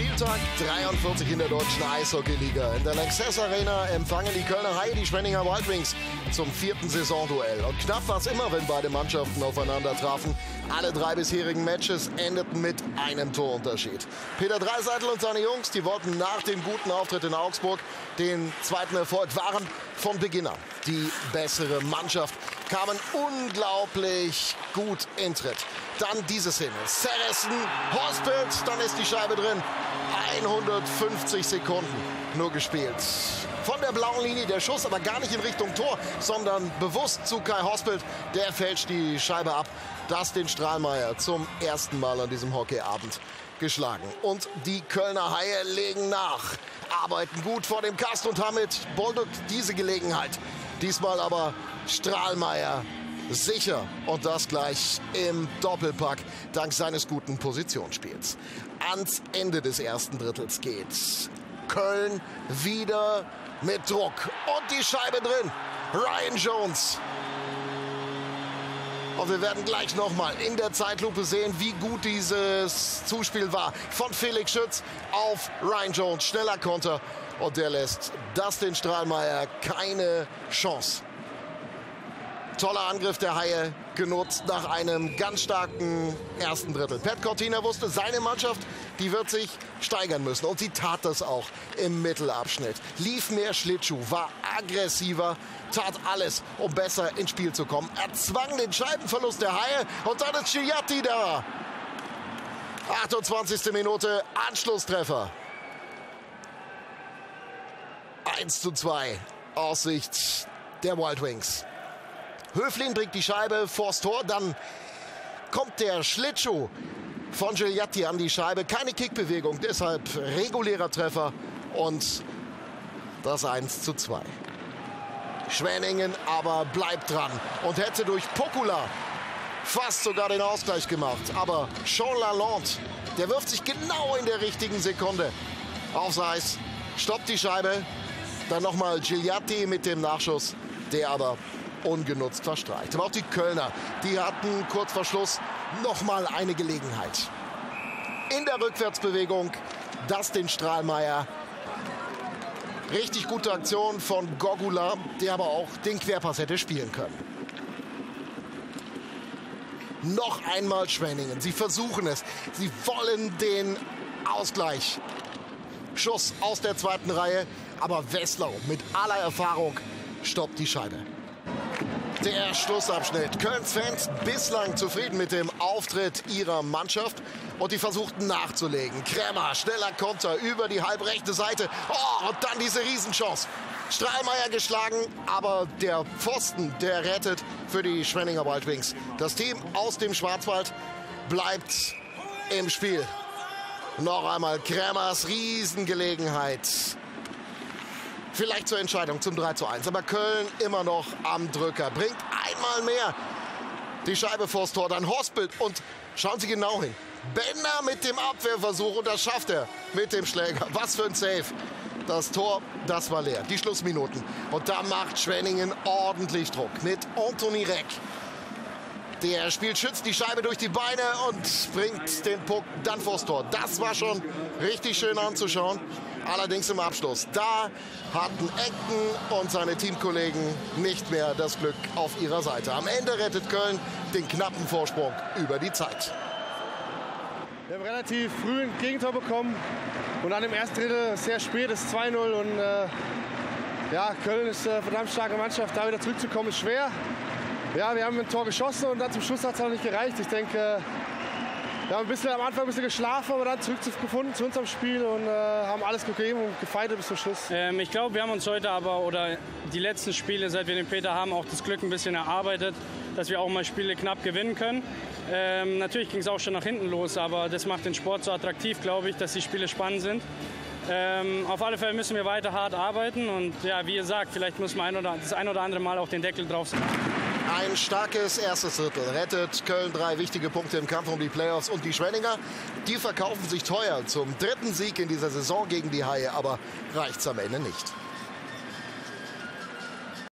Spieltag 43 in der deutschen Eishockeyliga. In der Lanxess Arena empfangen die Kölner Haie die Schwenninger Wild Wings zum vierten Saisonduell. Und knapp war es immer, wenn beide Mannschaften aufeinander trafen. Alle drei bisherigen Matches endeten mit einem Torunterschied. Peter Dreiseitel und seine Jungs, die wollten nach dem guten Auftritt in Augsburg den zweiten Erfolg, waren von Beginn an die bessere Mannschaft, kamen unglaublich gut in Tritt. Dann diese Szene. Seressen, Hospit, dann ist die Scheibe drin. 150 Sekunden nur gespielt. Von der blauen Linie der Schuss, aber gar nicht in Richtung Tor, sondern bewusst zu Kai Hospelt. Der fälscht die Scheibe ab. Das den Strahlmeier zum ersten Mal an diesem Hockeyabend geschlagen. Und die Kölner Haie legen nach, arbeiten gut vor dem Kast und haben mit Bolduc diese Gelegenheit. Diesmal aber Strahlmeier sicher und das gleich im Doppelpack dank seines guten Positionsspiels. Ans Ende des ersten Drittels geht's. Köln wieder mit Druck und die Scheibe drin. Ryan Jones. Und wir werden gleich nochmal in der Zeitlupe sehen, wie gut dieses Zuspiel war von Felix Schütz auf Ryan Jones. Schneller Konter und der lässt Dustin Strahlmeier keine Chance. Toller Angriff der Haie, genutzt nach einem ganz starken ersten Drittel. Pat Cortina wusste, seine Mannschaft, die wird sich steigern müssen. Und sie tat das auch im Mittelabschnitt. Lief mehr Schlittschuh, war aggressiver, tat alles, um besser ins Spiel zu kommen. Erzwang den Scheibenverlust der Haie und dann ist Giatti da. 28. Minute, Anschlusstreffer. 1 zu 2. Aussicht der Wild Wings. Höflin bringt die Scheibe vors Tor. Dann kommt der Schlittschuh von Gigliatti an die Scheibe. Keine Kickbewegung, deshalb regulärer Treffer und das 1 zu 2. Schwenningen aber bleibt dran und hätte durch Pokula fast sogar den Ausgleich gemacht. Aber Sean Lalonde, der wirft sich genau in der richtigen Sekunde aufs Eis, stoppt die Scheibe. Dann nochmal Gigliatti mit dem Nachschuss, der aber ungenutzt verstreicht. Aber auch die Kölner, die hatten kurz vor Schluss nochmal eine Gelegenheit. In der Rückwärtsbewegung, das den Strahlmeier. Richtig gute Aktion von Gogula, der aber auch den Querpass hätte spielen können. Noch einmal Schwenningen. Sie versuchen es. Sie wollen den Ausgleich. Schuss aus der zweiten Reihe. Aber Wesslau mit aller Erfahrung stoppt die Scheibe. Der Schlussabschnitt. Kölns Fans bislang zufrieden mit dem Auftritt ihrer Mannschaft und die versuchten nachzulegen. Krämer, schneller Konter über die halbrechte Seite. Oh, und dann diese Riesenchance. Strahlmeier geschlagen, aber der Pfosten, der rettet für die Schwenninger Wildwings. Das Team aus dem Schwarzwald bleibt im Spiel. Noch einmal Krämers Riesengelegenheit vielleicht zur Entscheidung zum 3 zu 1. Aber Köln immer noch am Drücker. Bringt einmal mehr die Scheibe vors Tor. Dann Hospelt und schauen Sie genau hin. Bender mit dem Abwehrversuch und das schafft er mit dem Schläger. Was für ein Save. Das Tor, das war leer. Die Schlussminuten. Und da macht Schwenningen ordentlich Druck mit Anthony Reck. Der spielt schützt die Scheibe durch die Beine und bringt den Puck dann vors Tor. Das war schon richtig schön anzuschauen. Allerdings im Abschluss. Da hatten Ecken und seine Teamkollegen nicht mehr das Glück auf ihrer Seite. Am Ende rettet Köln den knappen Vorsprung über die Zeit. Wir haben relativ früh ein Gegentor bekommen und dann im ersten Drittel sehr spät das 2-0 und äh, ja, Köln ist eine verdammt starke Mannschaft, da wieder zurückzukommen ist schwer. Ja, wir haben ein Tor geschossen und dann zum Schluss hat es auch nicht gereicht. Ich denke, wir haben ein bisschen am Anfang ein bisschen geschlafen, aber dann zurückgefunden zu unserem Spiel und äh, haben alles gegeben und gefeitet bis zum Schluss. Ähm, ich glaube, wir haben uns heute aber oder die letzten Spiele, seit wir den Peter haben, auch das Glück ein bisschen erarbeitet, dass wir auch mal Spiele knapp gewinnen können. Ähm, natürlich ging es auch schon nach hinten los, aber das macht den Sport so attraktiv, glaube ich, dass die Spiele spannend sind. Ähm, auf alle Fälle müssen wir weiter hart arbeiten und ja, wie ihr sagt, vielleicht muss man ein oder, das ein oder andere Mal auch den Deckel drauf setzen. Ein starkes erstes Drittel rettet Köln drei wichtige Punkte im Kampf um die Playoffs und die Schwenninger, die verkaufen sich teuer zum dritten Sieg in dieser Saison gegen die Haie, aber reicht's am Ende nicht.